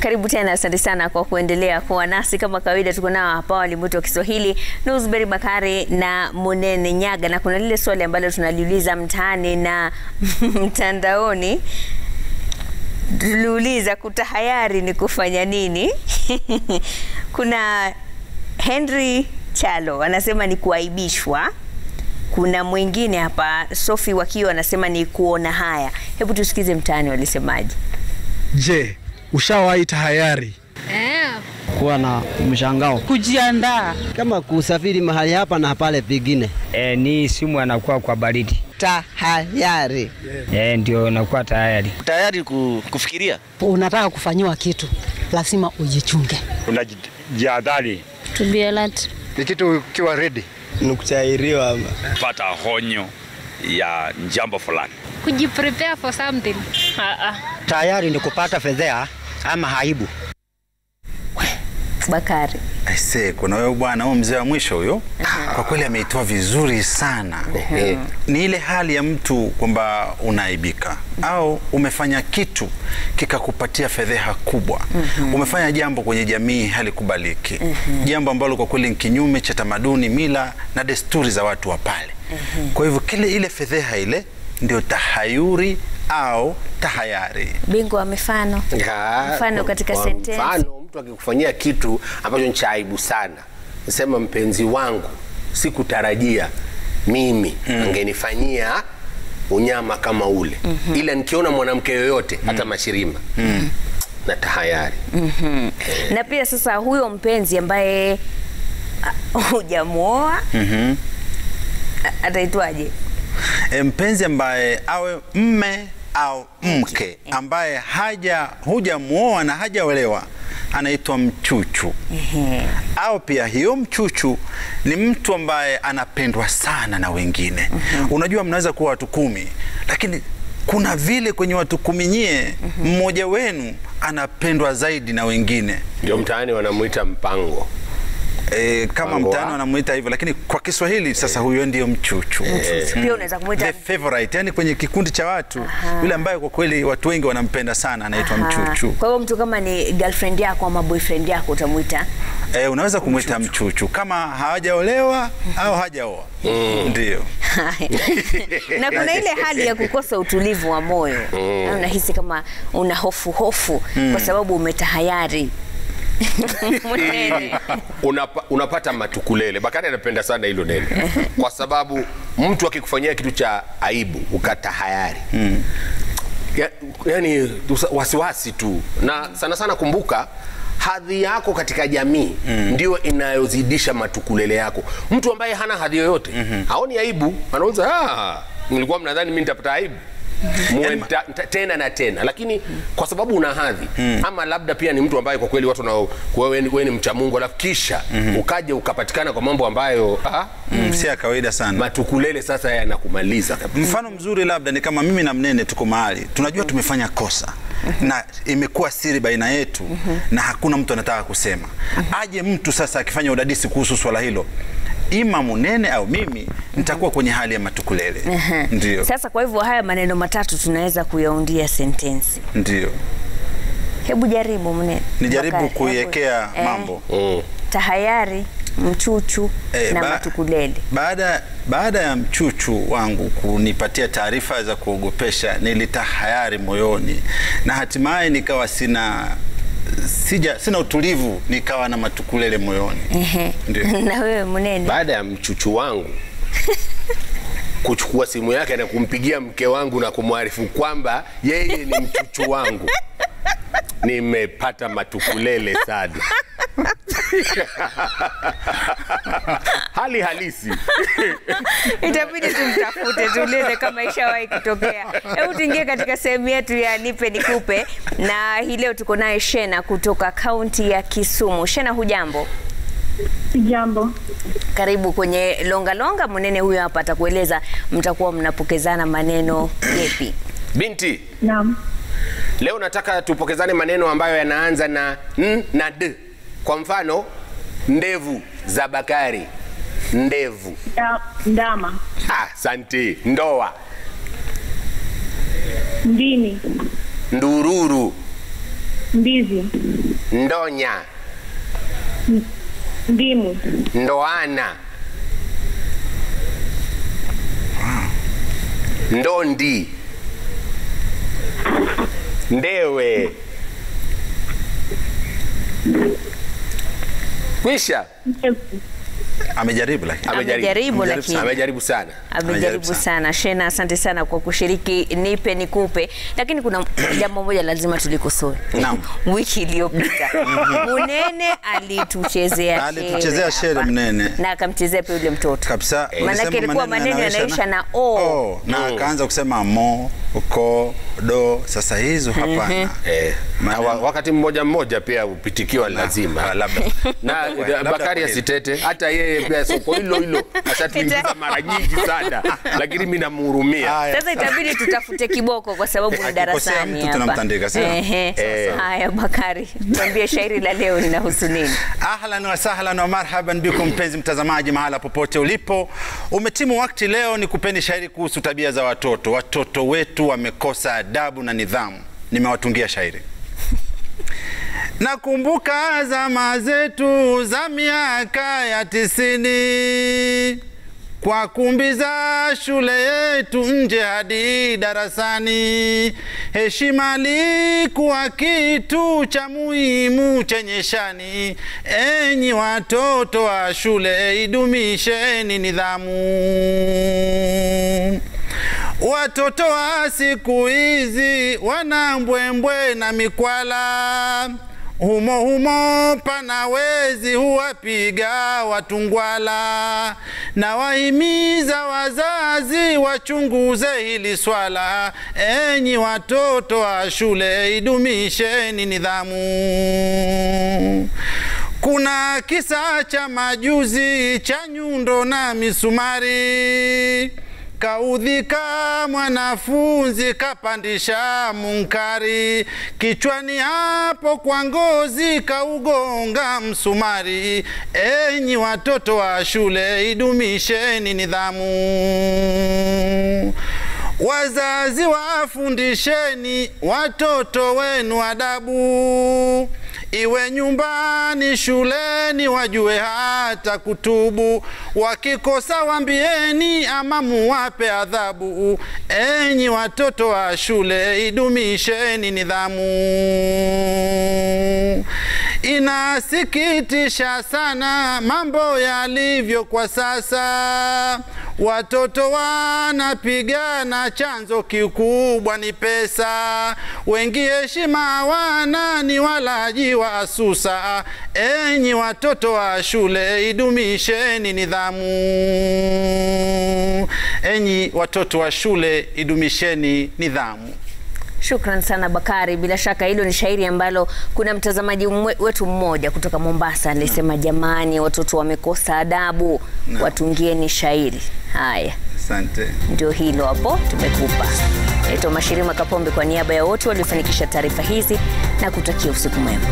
Karibu tena, asante sana kwa kuendelea kuwa nasi. Kama kawaida, tuko nao hapa walimu wetu wa Kiswahili Nuzberi Bakari na Munene Nyaga, na kuna lile swali ambalo tunaliuliza mtaani na mtandaoni. Tuliuliza kutahayari ni kufanya nini? kuna Henry Chalo anasema ni kuaibishwa. Kuna mwingine hapa Sophie Wakio anasema ni kuona haya. Hebu tusikize mtaani walisemaje. Je, ushawahi tahayari? kuwa na mshangao kujiandaa kama kusafiri mahali hapa na pale pengine. E, ni simu anakuwa kwa baridi Tahayari e, ndio nakuwa tayari. tayari ku, kufikiria unataka kufanyiwa kitu lazima ujichunge unajiadhari to be alert. Ni kitu ukiwa ready. ni kutahiriwa pata honyo ya jambo fulani. Kujiprepare for something. tayari ni kupata fedhea ama haibu Bakari. Aise, kuna huyo bwana huyo mzee wa mwisho huyo, kwa kweli ameitoa vizuri sana. Ni ile hali ya mtu kwamba unaaibika au umefanya kitu kikakupatia fedheha kubwa. Umefanya jambo kwenye jamii halikubaliki, jambo ambalo kwa kweli ni kinyume cha tamaduni, mila na desturi za watu wa pale. Kwa hivyo kile ile fedheha ile ndio tahayuri au tahayari. Bingwa wa mifano. Mfano katika sentensi. Mfano, mtu akikufanyia kitu ambacho ni cha aibu sana, nasema mpenzi wangu, sikutarajia mimi mm. angenifanyia unyama kama ule, mm -hmm. ila nikiona mwanamke yoyote mm. hata mashirima mm. na tahayari mm -hmm. eh. Na pia sasa huyo mpenzi ambaye hujamwoa mm -hmm. ataitwaje? E, mpenzi ambaye awe mme au mke ambaye haja hujamuoa na hajaolewa anaitwa mchuchu. mm -hmm. Au pia hiyo mchuchu ni mtu ambaye anapendwa sana na wengine. mm -hmm. Unajua, mnaweza kuwa watu kumi, lakini kuna vile kwenye watu kumi nyie mmoja wenu anapendwa zaidi na wengine. ndio mtaani wanamuita mpango. E, kama mtaani wanamuita hivyo, lakini kwa Kiswahili sasa huyo ndio mchuchu. Pia unaweza kumuita The favorite, yani kwenye kikundi cha watu yule ambaye kwa kweli watu wengi wanampenda sana anaitwa mchuchu. Kwa hiyo mtu kama ni girlfriend yako ama boyfriend yako utamwita E, unaweza kumwita mchuchu. mchuchu. Kama hawajaolewa au hajaoa. Ndio. na kuna ile hali ya kukosa utulivu wa moyo. Na unahisi kama una hofu hofu kwa sababu umetahayari Unapa, unapata matukulele. Bakari anapenda sana hilo neno kwa sababu mtu akikufanyia kitu cha aibu ukatahayari ya, yani wasiwasi tu, na sana sana kumbuka hadhi yako katika jamii mm. ndio inayozidisha matukulele yako. Mtu ambaye hana hadhi yoyote mm -hmm. aoni aibu, anauza ah, mlikuwa mnadhani mimi nitapata aibu Muwe nta- tena na tena, lakini kwa sababu una hadhi mm. ama labda pia ni mtu ambaye kwa kweli watu nao wewe ni- wewe ni mcha Mungu, alafu kisha mm. ukaje ukapatikana kwa mambo ambayo ah, Mm, si ya kawaida sana. matukulele sasa yanakumaliza kabisa. Mfano mzuri labda ni kama mimi na Mnene tuko mahali tunajua tumefanya kosa na imekuwa siri baina yetu na hakuna mtu anataka kusema. Aje mtu sasa akifanya udadisi kuhusu swala hilo, ima Munene au mimi nitakuwa kwenye hali ya matukulele. Ndio, Sasa kwa hivyo haya maneno matatu tunaweza kuyaundia sentensi. ndio. Hebu jaribu Munene. Nijaribu kuiwekea hebu- mambo. Mm. Tahayari, mchuchu Eh, na ba- matukulele. Baada, baada ya mchuchu wangu kunipatia taarifa za kuogopesha, nilitahayari moyoni na hatimaye nikawa sina sija, sina utulivu, nikawa na matukulele moyoni. Na wewe mnene. baada ya mchuchu wangu kuchukua simu yake na kumpigia mke wangu na kumwarifu kwamba yeye ni mchuchu wangu, nimepata matukulele sana. hali halisi Itabidi tumtafute tuulize kama ishawahi kutokea. Hebu tuingie katika sehemu yetu ya nipe nikupe, na hii leo tuko naye Shena kutoka kaunti ya Kisumu. Shena, hujambo? Jambo. Karibu kwenye longa longa. Mnene huyo hapa atakueleza mtakuwa mnapokezana maneno yepi. binti. Naam. Leo nataka tupokezane maneno ambayo yanaanza na n na d. Kwa mfano, ndevu za Bakari, ndevu. Da, ndama. Ah, Asante. Ndoa, Ndini. ndururu, ndizi, ndonya, ndimu, ndoana, ndondi, ndewe. Kwisha. Amejaribu lakini. Amejaribu, lakini. amejaribu sana. amejaribu sana Shena, asante sana kwa kushiriki nipe nikupe, lakini kuna jambo moja lazima tulikosoe. Naam. Wiki iliyopita Munene alituchezea Alituchezea shere Mnene. na akamchezea pia yule mtoto kabisa. maana ilikuwa maneno yanaisha na o. o na akaanza kusema mo ko do. Sasa hizo hapana. Eh, na wa- wakati mmoja mmoja pia upitikiwa lazima labda na Labda Bakari asitete, hata yeye pia soko hilo hilo ashatuingiza mara nyingi sana, lakini mimi namhurumia. Sasa itabidi tutafute kiboko kwa sababu ni darasani hapa. tunamtandika, sana. Eh. Haya, Bakari, tuambie shairi la leo linahusu nini? Ahlan wa sahlan wa marhaban bikum, mpenzi mtazamaji, mahala popote ulipo, umetimu wakati leo ni kupeni shairi kuhusu tabia za watoto. Watoto wetu wamekosa adabu na nidhamu. Nimewatungia shairi. Nakumbuka zama zetu za miaka ya tisini kwa kumbi za shule yetu nje hadi darasani, heshima likuwa kitu cha muhimu chenye shani. Enyi watoto wa shule, idumisheni nidhamu. Watoto wa siku hizi wana mbwembwe na mikwala humo humo pana wezi huwapiga watungwala, na wahimiza wazazi wachunguze hili swala. Enyi watoto wa shule, idumisheni nidhamu. Kuna kisa cha majuzi cha nyundo na misumari kaudhika mwanafunzi kapandisha munkari kichwani hapo kwa ngozi kaugonga msumari. Enyi watoto wa shule, idumisheni nidhamu. Wazazi wafundisheni watoto wenu adabu iwe nyumbani, shuleni, wajue hata kutubu. Wakikosa wambieni, ama muwape adhabu. Enyi watoto wa shule, idumisheni nidhamu. Inasikitisha sana mambo yalivyo kwa sasa, watoto wanapigana, chanzo kikubwa ni pesa. Wengi heshima wana ni walaji wa asusa. Enyi watoto wa shule, idumisheni nidhamu. Enyi watoto wa shule, idumisheni nidhamu. Shukran sana Bakari, bila shaka hilo ni shairi ambalo kuna mtazamaji wetu mmoja kutoka Mombasa alisema, jamani, watoto wamekosa adabu, watungieni shairi. Haya, asante, ndio hilo hapo tumekupa. Naitwa Mashirima Kapombe kwa niaba ya wote waliofanikisha taarifa hizi na kutakia usiku mwema.